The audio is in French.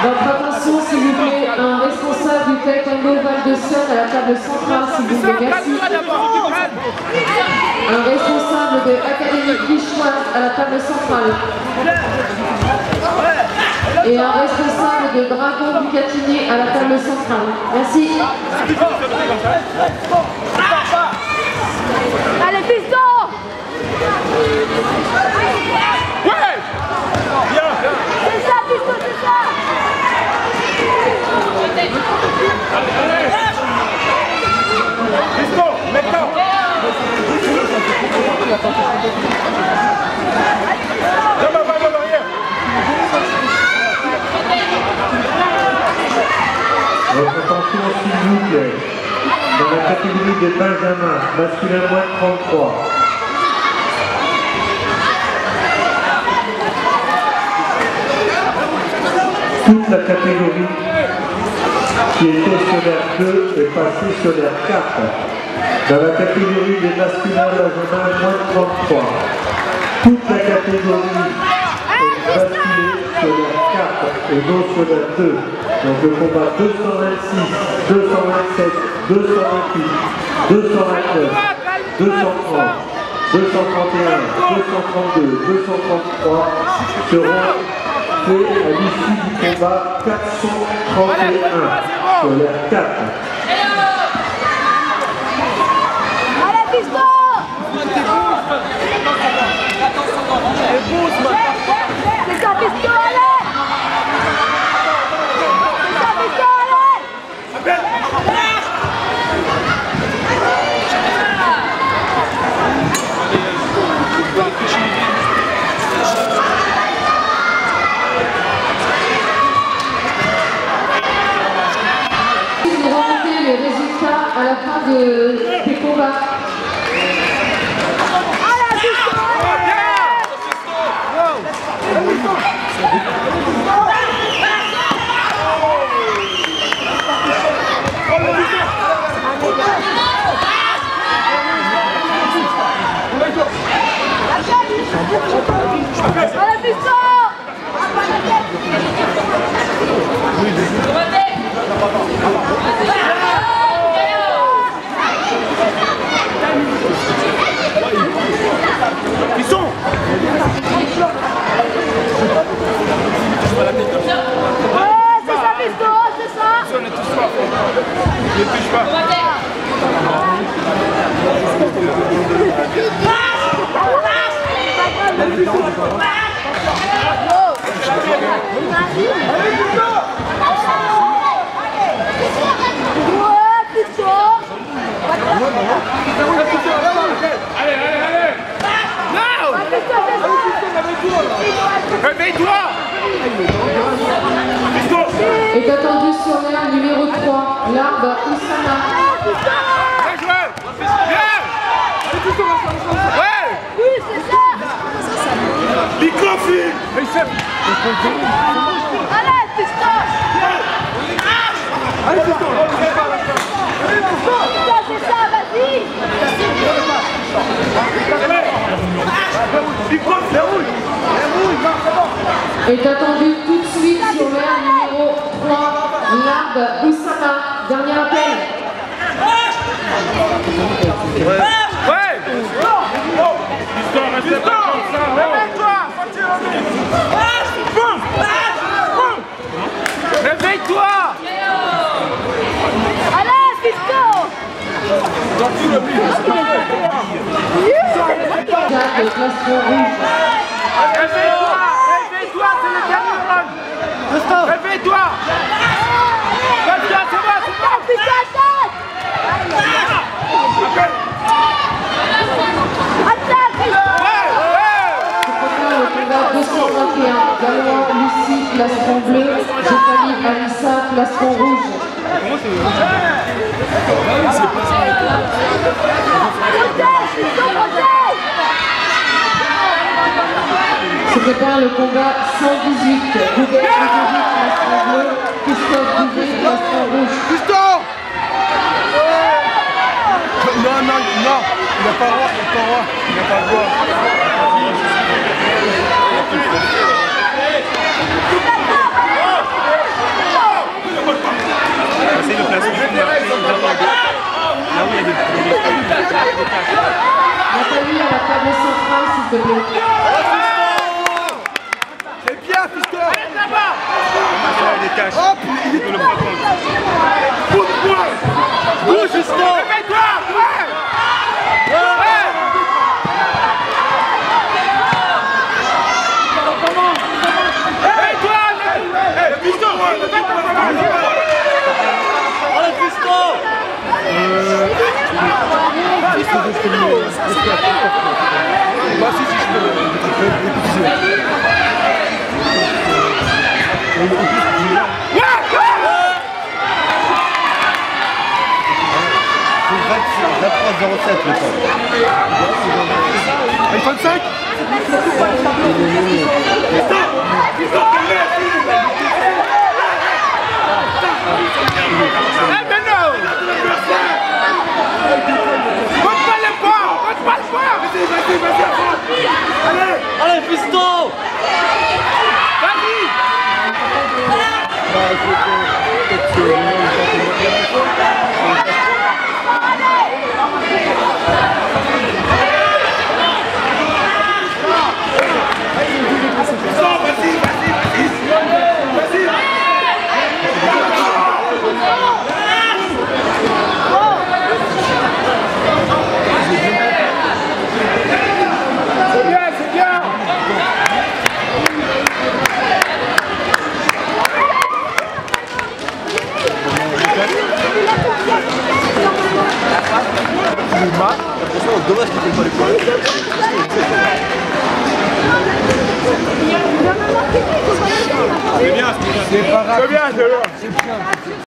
Votre attention, s'il vous plaît, un responsable du taekwondo Val de Seine à la table centrale, s'il vous. Un responsable de l'Académie Lichoise à la table centrale. Et un responsable de Dragon Bucatini à la table centrale. Merci. Allez, piston Ouais C'est ça, piston, c'est ça Dans la catégorie des Benjamins, masculin moins de 33. Toute la catégorie qui était sur l'air 2 est passée sur l'air 4. Dans la catégorie des masculins benjamins moins de 33. Toute la catégorie basculée sur l'air 4 et non sur l'air 2. Donc le combat 226, 227, 228, 229, 230, 231, 232, 233 seront faits à l'issue du combat 431 sur l'air 4. Allez, piston C'est ça, piston, allez C'est ça, piston, allez Nous remonter les résultats à la fin de combats. Allez, piston, Allez, piston Fiston Ouais, c'est ça, piston, c'est ça On est tous forts Ne touche pas Ouais, piston Allez, allez, allez Non Piston, c'est ça Réveille-toi Fiston Est attendu sur l'air numéro 3, l'arbre Oussama. Bien joué Bien Ouais Oui, c'est ça Microfilm Mais Allez, piston Allez, Ça, c'est ça, vas-y Est attendu tout de suite sur l'air numéro 3, l'arbre Oussama. Dernier appel. Ouais ça Réveille-toi Réveille-toi Allez, plastron rouge. Réveille-toi Réveille-toi, c'est le dernier Réveille-toi Réveille-toi, c'est bon, c'est bon Piston, attaque Appelle Attaque, piston Ouais Ouais Prépare le combat 221. Galois, Lucie, plastron bleu. Plastron rouge. Piston, protège Se prépare le combat 118. Goubert Grégory, plastron bleu. Christophe Bouvet, plastron rouge. Piston Non, non, non, il n'a pas le droit, il n'a pas le il n'a pas le droit. C'est le placement. Là où il y a des Nathalie à la table centrale, s'il te plaît. C'est bien, Piston des tâches. Hop il On le prend compte. Coup de poing Bouge, Piston Réveille-toi Ouais Ouais Réveille-toi Eh, Piston Allez, Piston Bah si, si, je peux. Ouais, ouais Elle 25 Eh mais non Compte pas les points Compte pas le Vas-y, vas-y, vas-y avance. Allez Allez, fiston Vas-y C'est bien, c'est bien. C'est bien, c'est bien